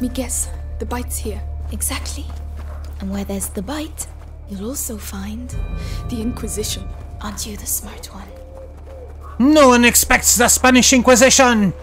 Let me guess. The bite's here. Exactly. And where there's the bite, you'll also find. The Inquisition. Aren't you the smart one? No one expects the Spanish Inquisition!